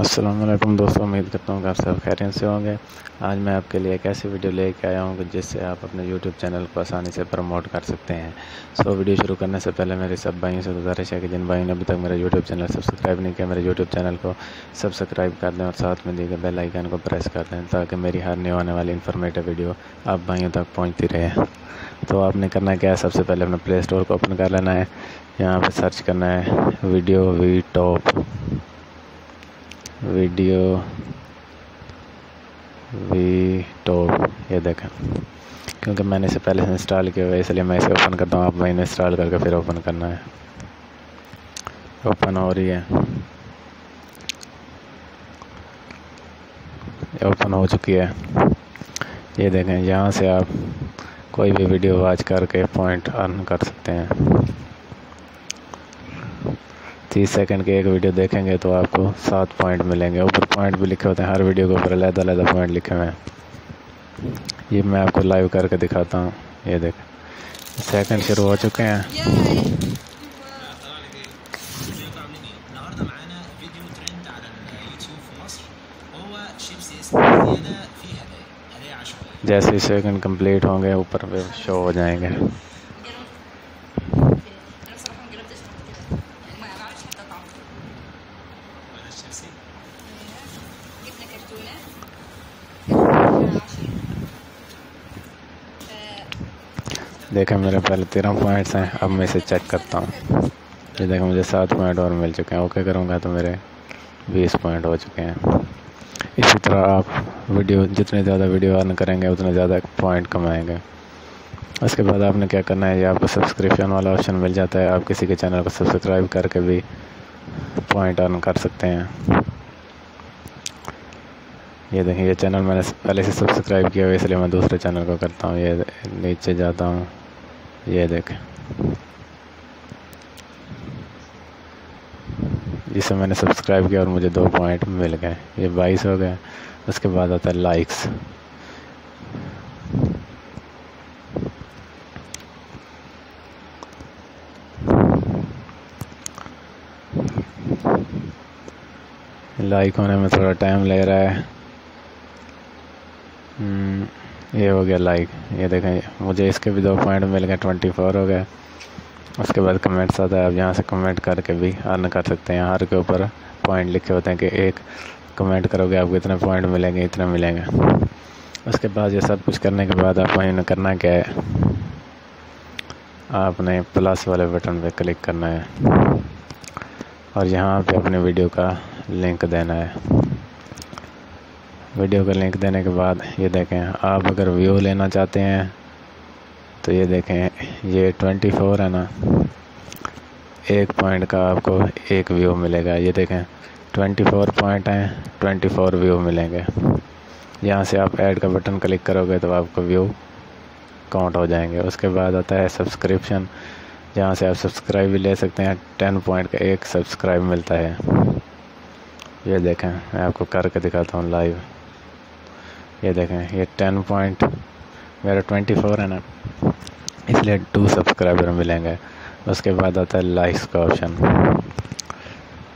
असलम दोस्तों, उम्मीद करता हूँ कि आप सब खैरियत से होंगे। आज मैं आपके लिए एक ऐसी वीडियो लेके आया हूँ जिससे आप अपने यूट्यूब चैनल को आसानी से प्रमोट कर सकते हैं। सो, वीडियो शुरू करने से पहले मेरे सब भाइयों से गुजारिश है कि जिन भाइयों ने अभी तक मेरा यूट्यूब चैनल सब्सक्राइब नहीं किया, मेरे यूट्यूब चैनल को सब्सक्राइब कर दें और साथ में दिए गए बेल को प्रेस कर दें ताकि मेरी हर न्यू आने वाली इन्फॉर्मेटिव वीडियो आप भाइयों तक पहुँचती रहे। तो आपने करना क्या है? सबसे पहले अपने प्ले स्टोर को ओपन कर लेना है। यहाँ पर सर्च करना है video V top video V top ये देखें। क्योंकि मैंने इसे पहले से इंस्टॉल किया हुआ है, इसलिए मैं इसे ओपन करता हूँ। आप वहीं इंस्टॉल करके फिर ओपन करना है। ओपन हो रही है। ओपन हो चुकी है। ये देखें, यहाँ से आप कोई भी वीडियो वॉच करके पॉइंट अर्न कर सकते हैं। तीस सेकंड के एक वीडियो देखेंगे तो आपको सात पॉइंट मिलेंगे। ऊपर पॉइंट भी लिखे होते हैं, हर वीडियो के ऊपर अलग अलग पॉइंट लिखे हुए हैं। ये मैं आपको लाइव करके दिखाता हूँ। ये देख सेकंड शुरू हो चुके हैं। जैसे सेकंड कंप्लीट होंगे, ऊपर पे शो हो जाएँगे। देखें मेरे पहले तेरह पॉइंट्स हैं, अब मैं इसे चेक करता हूँ। ये देखें मुझे सात पॉइंट और मिल चुके हैं। ओके करूँगा तो मेरे बीस पॉइंट हो चुके हैं। इसी तरह आप वीडियो जितने ज़्यादा वीडियो अर्न करेंगे, उतने ज़्यादा पॉइंट कमाएँगे। उसके बाद आपने क्या करना है, ये आपको सब्सक्रिप्शन वाला ऑप्शन मिल जाता है। आप किसी के चैनल को सब्सक्राइब करके भी पॉइंट अर्न कर सकते हैं। ये देखें ये चैनल मैंने पहले से सब्सक्राइब किया हुआ इसलिए मैं दूसरे चैनल को करता हूँ। ये नीचे जाता हूँ। ये देखें। जिसे मैंने सब्सक्राइब किया और मुझे दो पॉइंट मिल गए। ये बाईस हो गए उसके बाद आता है लाइक्स लाइक होने में थोड़ा टाइम ले रहा है। हम्म, ये हो गया लाइक ये देखें, मुझे इसके भी दो पॉइंट मिल गए ट्वेंटी फोर हो गए। उसके बाद कमेंट्स आता है, आप यहाँ से कमेंट करके भी अर्न कर सकते हैं। हर के ऊपर पॉइंट लिखे होते हैं कि एक कमेंट करोगे, आपको इतने पॉइंट मिलेंगे, इतने मिलेंगे। उसके बाद ये सब कुछ करने के बाद आप वहीं करना क्या है? आपने प्लस वाले बटन पे क्लिक करना है। और यहाँ पे अपने वीडियो का लिंक देना है। वीडियो का लिंक देने के बाद ये देखें, आप अगर व्यू लेना चाहते हैं तो ये देखें, ये ट्वेंटी फोर है ना? एक पॉइंट का आपको एक व्यू मिलेगा। ये देखें ट्वेंटी फोर पॉइंट हैं ट्वेंटी फोर व्यू मिलेंगे। यहाँ से आप ऐड का बटन क्लिक करोगे तो आपको व्यू काउंट हो जाएँगे। उसके बाद आता है सब्सक्रिप्शन जहाँ से आप सब्सक्राइब भी ले सकते हैं। टेन पॉइंट का एक सब्सक्राइब मिलता है। ये देखें, मैं आपको करके दिखाता हूँ लाइव ये देखें, ये टेन पॉइंट मेरा ट्वेंटी फोर है ना। इसलिए टू सब्सक्राइबर मिलेंगे। उसके बाद आता है लाइक्स का ऑप्शन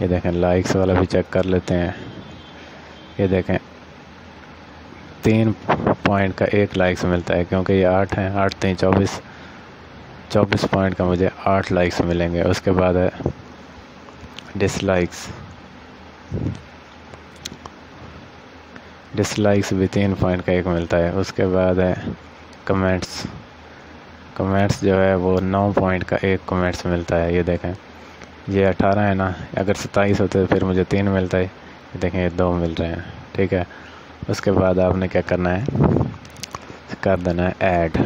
ये देखें लाइक्स वाला भी चेक कर लेते हैं। ये देखें, तीन पॉइंट का एक लाइक्स मिलता है, क्योंकि ये आठ हैं, आठ तीन चौबीस। चौबीस पॉइंट का मुझे आठ लाइक्स मिलेंगे। उसके बाद है डिसलाइक्स डिसलाइक्स भी तीन पॉइंट का एक मिलता है। उसके बाद है कमेंट्स कमेंट्स जो है वो नौ पॉइंट का एक कमेंट्स मिलता है। ये देखें। ये अठारह है ना? अगर सत्ताईस होते तो फिर मुझे तीन मिलता है। ये देखें, ये दो मिल रहे हैं। ठीक है? उसके बाद आपने क्या करना है? कर देना है ऐड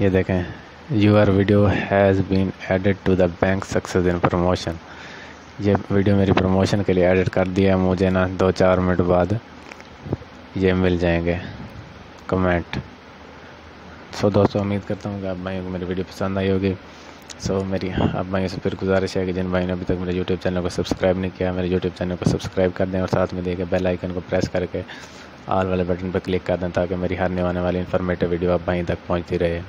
ये देखें। Your video has been added to the bank success in promotion ये वीडियो मेरी प्रमोशन के लिए एडिट कर दिया मुझे ना दो चार मिनट बाद ये मिल जाएँगे। कमेंट सो दोस्तों, उम्मीद करता हूँ कि आप भाइयों को मेरी वीडियो पसंद आई होगी। सो मेरी, आप भाइयों से फिर गुजारिश है कि जिन भाई ने अभी तक मेरे यूट्यूब चैनल को सब्सक्राइब नहीं किया, मेरे यूट्यूब चैनल को सब्सक्राइब कर दें और साथ में देखे बेल आइकन को प्रेस करके आल वाले बटन पर क्लिक कर दें ताकि मेरी हर आने वाली इन्फॉर्मेटिव वीडियो आप भाई तक पहुँचती रहे।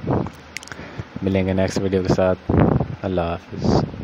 मिलेंगे नेक्स्ट वीडियो के साथ। अल्लाह हाफिज़।